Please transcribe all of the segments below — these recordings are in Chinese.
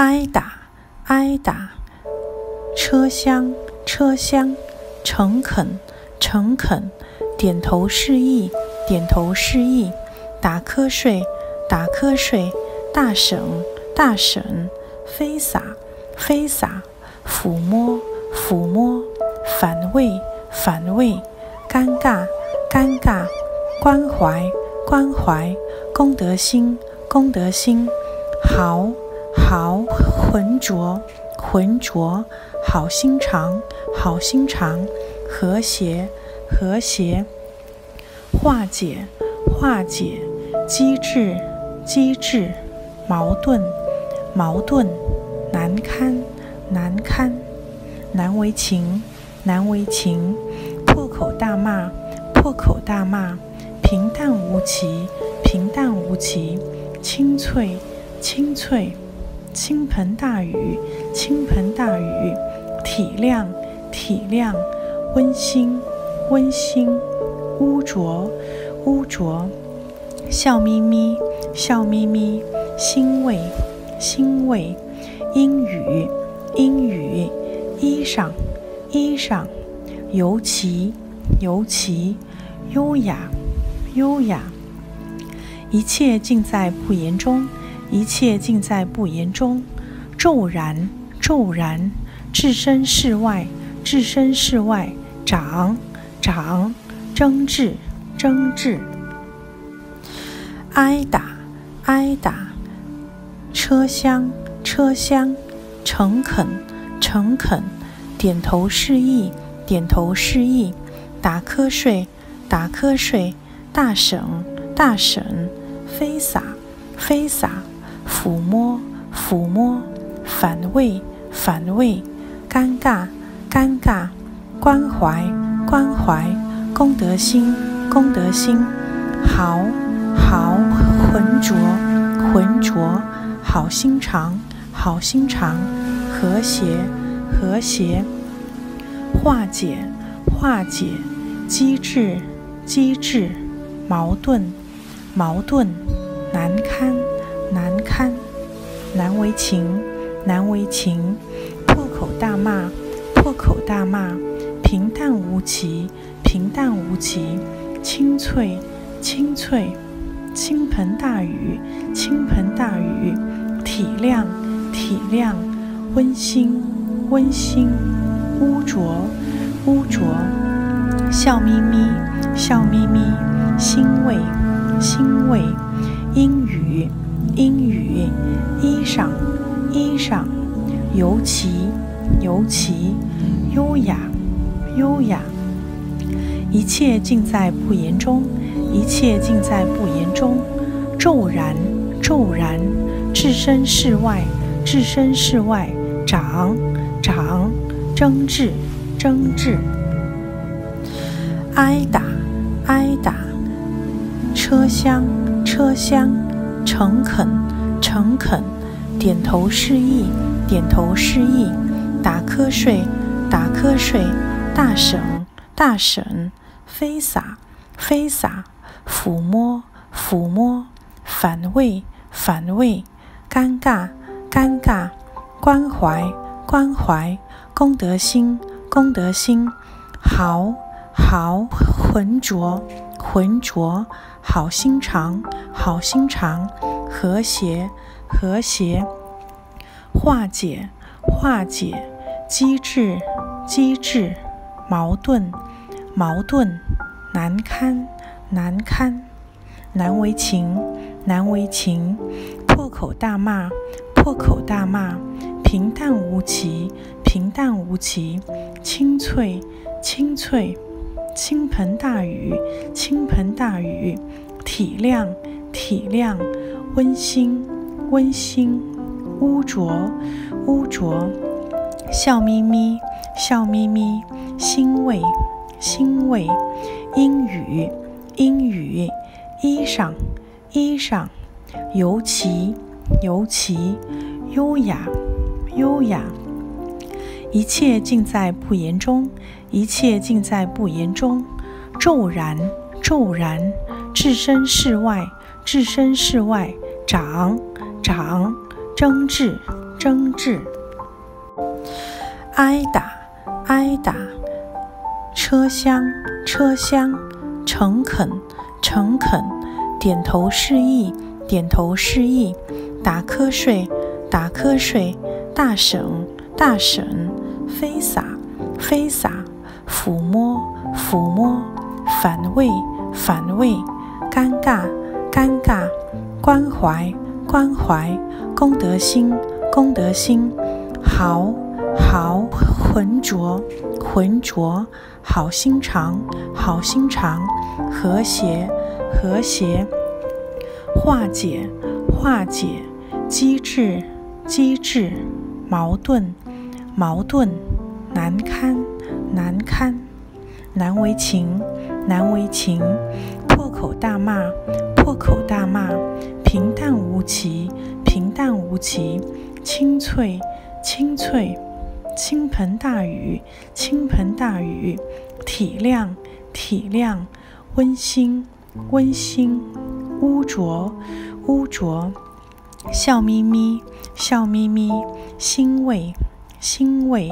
挨打，挨打；车厢，车厢；诚恳，诚恳；点头示意，点头示意；打瞌睡，打瞌睡；大婶，大婶；飞洒，飞洒；抚摸，抚摸；反胃，反胃；尴尬，尴尬；关怀，关怀；公德心，公德心；好。好，浑浊，浑浊；好心肠，好心肠；和谐，和谐；化解，化解；机智，机智；矛盾，矛盾；难堪，难堪；难为情，难为情；破口大骂，破口大骂；平淡无奇，平淡无奇；清脆，清脆。倾盆大雨，倾盆大雨；体谅，体谅；温馨，温馨；污浊，污浊；笑眯眯，笑眯眯；欣慰，欣慰；阴雨，阴雨；衣裳，衣裳；尤其，尤其；优雅，优雅。一切尽在不言中。一切尽在不言中，骤然，骤然，置身事外，置身事外，长，长，争执，争执，挨打，挨打，车厢，车厢，诚恳，诚恳，点头示意，点头示意，打瞌睡，打瞌睡，大婶，大婶，飞洒，飞洒。抚摸，抚摸；反胃，反胃；尴尬，尴尬；关怀，关怀；公德心，公德心；好，好；浑浊，浑浊；好心肠，好心肠；和谐，和谐；化解，化解；机智，机智；矛盾，矛盾；难堪。难堪，难为情，难为情；破口大骂，破口大骂；平淡无奇，平淡无奇；清脆，清脆；倾盆大雨，倾盆大雨；体谅，体谅；温馨，温馨；污浊，污浊；笑眯眯，笑眯眯；欣慰，欣慰；阴雨。阴雨，衣裳，衣裳；尤其，尤其；优雅，优雅。一切尽在不言中，一切尽在不言中。骤然，骤然；置身事外，置身事外；长，长；争执，争执；挨打，挨打；车厢，车厢。诚恳，诚恳；点头示意，点头示意；打瞌睡，打瞌睡；大婶，大婶；飞洒，飞洒；抚摸，抚摸；反胃，反胃；尴尬，尴尬；关怀，关怀；公德心，公德心；好，好；浑浊，浑浊。好心肠，好心肠；和谐，和谐；化解，化解；机智，机智；矛盾，矛盾；难堪，难堪；难为情，难为情；破口大骂，破口大骂；平淡无奇，平淡无奇；清脆，清脆。倾盆大雨，倾盆大雨；体谅，体谅；温馨，温馨；污浊，污浊；笑眯眯，笑眯眯；欣慰，欣慰；阴雨，阴雨；衣裳，衣裳；尤其，尤其；优雅，优雅。一切尽在不言中，一切尽在不言中。骤然，骤然；置身事外，置身事外；长，长；争执，争执。挨打，挨打。车厢，车厢。诚恳，诚恳。点头示意，点头示意。打瞌睡，打瞌睡。大婶，大婶。飞洒，飞洒。抚摸，抚摸。反胃，反胃。尴尬，尴尬。关怀，关怀。功德心，功德心。好，好。浑浊，浑浊。好心肠，好心肠。和谐，和谐。化解，化解。机智，机智。矛盾，矛盾。难堪，难堪。难为情，难为情。破口大骂，破口大骂。平淡无奇，平淡无奇。清脆，清脆。倾盆大雨，倾盆大雨。体谅，体谅。温馨，温馨。污浊，污浊。笑眯眯，笑眯眯。欣慰，欣慰。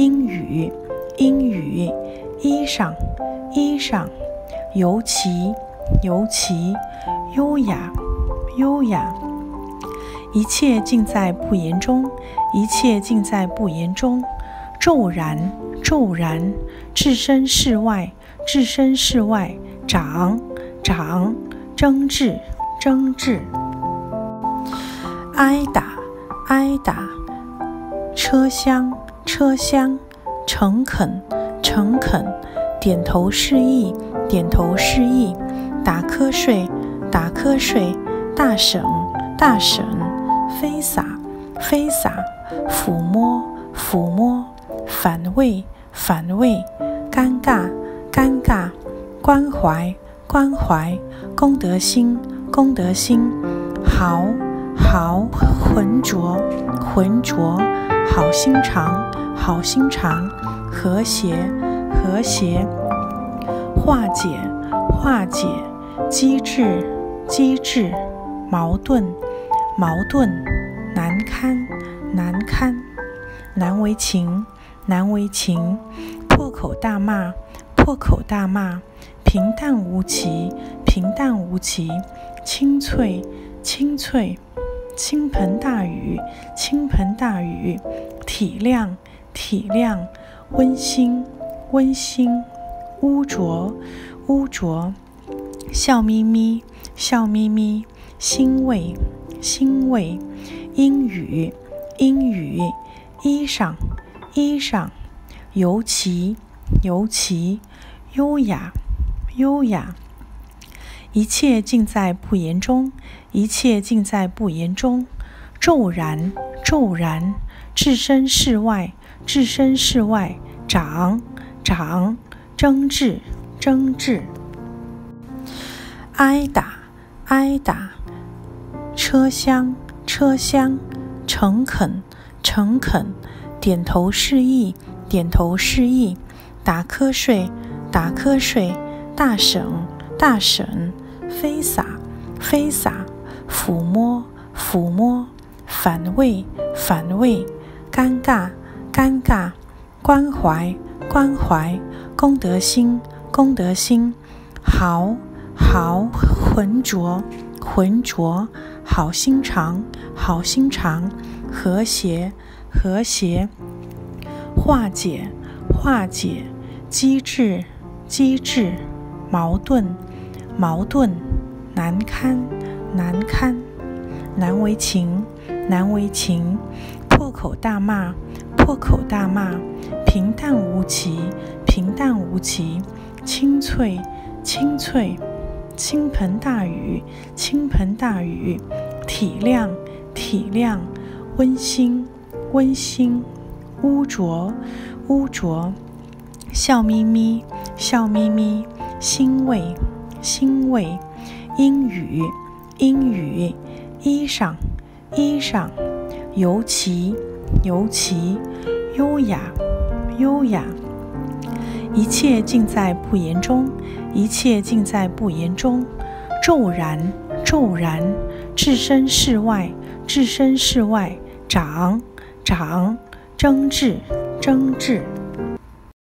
英语，英语。衣裳，衣裳。尤其，尤其。优雅，优雅。一切尽在不言中，一切尽在不言中。骤然，骤然。置身事外，置身事外。长，长。争执，争执。挨打，挨打。车厢，车厢。诚恳，诚恳。点头示意，点头示意。打瞌睡，打瞌睡。大婶，大婶。飞洒，飞洒。抚摸，抚摸。反胃，反胃。尴尬，尴尬。关怀，关怀。功德心，功德心。好，好。浑浊，浑浊。好心肠，好心肠。和谐，和谐。化解，化解。机智，机智。矛盾，矛盾。难堪，难堪。难为情，难为情。破口大骂，破口大骂。平淡无奇，平淡无奇。清脆，清脆。倾盆大雨，倾盆大雨。体谅，体谅。温馨，温馨。污浊，污浊。笑眯眯，笑眯眯。欣慰，欣慰。阴雨，阴雨。衣裳，衣裳。尤其，尤其。优雅。优雅，一切尽在不言中，一切尽在不言中。骤然，骤然，置身事外，置身事外。长，长，争执，争执。挨打，挨打。车厢，车厢。诚恳，诚恳。点头示意，点头示意。打瞌睡，打瞌睡。大婶，大婶，飞洒，飞洒，抚摸，抚摸，反胃，反胃，尴尬，尴尬，关怀，关怀，功德心，功德心，好，好，浑浊，浑浊，好心肠，好心肠，和谐，和谐，化解，化解，机智，机智。矛盾，矛盾，难堪，难堪，难为情，难为情。破口大骂，破口大骂。平淡无奇，平淡无奇。清脆，清脆。倾盆大雨，倾盆大雨。体谅，体谅。温馨，温馨。污浊，污浊。笑眯眯，笑眯眯。欣慰，欣慰。阴雨，阴雨。衣裳，衣裳。尤其，尤其。优雅，优雅。一切尽在不言中，一切尽在不言中。骤然，骤然。置身事外，置身事外。长长争执争执。